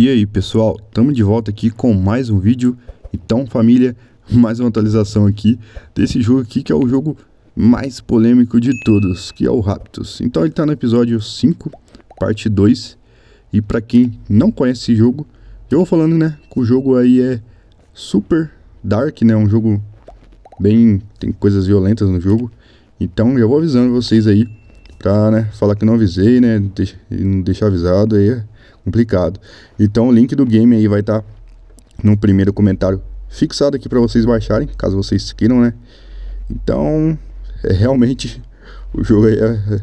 E aí pessoal, estamos de volta aqui com mais um vídeo. Então família, mais uma atualização aqui Desse jogo aqui que é o jogo mais polêmico de todos Que é o Raptus Então ele está no episódio 5, parte 2 E para quem não conhece esse jogo Eu vou falando né, que o jogo aí é super dark né Um jogo bem... tem coisas violentas no jogo. Então eu vou avisando vocês aí Pra né, falar que não avisei né, e não deixar avisado aí é complicado. Então o link do game aí vai estar tá no primeiro comentário fixado aqui para vocês baixarem, caso vocês queiram, né? Então, é realmente o jogo é, é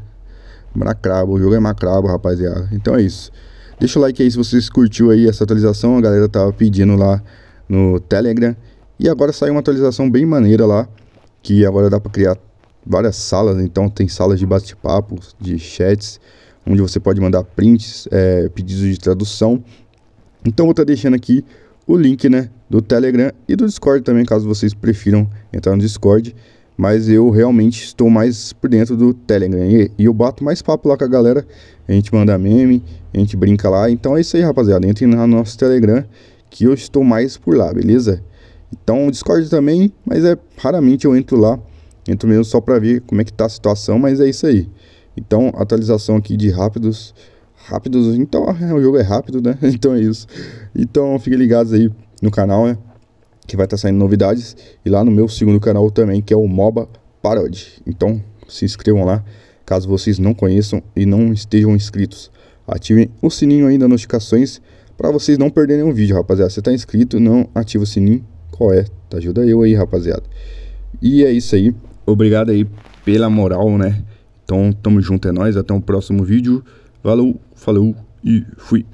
macrabo, o jogo é macrabo, rapaziada. Então é isso. Deixa o like aí se vocês curtiu aí essa atualização, a galera tava pedindo lá no Telegram. E agora saiu uma atualização bem maneira lá, que agora dá para criar várias salas, então tem salas de bate-papo, de chats, onde você pode mandar prints, é, pedidos de tradução. Então vou estar tá deixando aqui o link né, do Telegram e do Discord também, caso vocês prefiram entrar no Discord. Mas eu realmente estou mais por dentro do Telegram. E, e eu bato mais papo lá com a galera. A gente manda meme, a gente brinca lá. Então é isso aí, rapaziada. Entrem no nosso Telegram que eu estou mais por lá, beleza? Então o Discord também, mas é raramente eu entro lá. Entro mesmo só para ver como é que tá a situação, mas é isso aí. Então, atualização aqui de rápidos. Rápidos, então o jogo é rápido, né? Então é isso. Então fiquem ligados aí no canal, né? Que vai estar tá saindo novidades. E lá no meu segundo canal também, que é o MOBA Parody. Então se inscrevam lá, caso vocês não conheçam e não estejam inscritos. Ativem o sininho aí das notificações para vocês não perderem um vídeo, rapaziada. Você tá inscrito, não ativa o sininho, qual é? Ajuda eu aí, rapaziada. E é isso aí. Obrigado aí pela moral, né? Então, tamo junto, é nóis. Até o próximo vídeo. Valeu, falou e fui.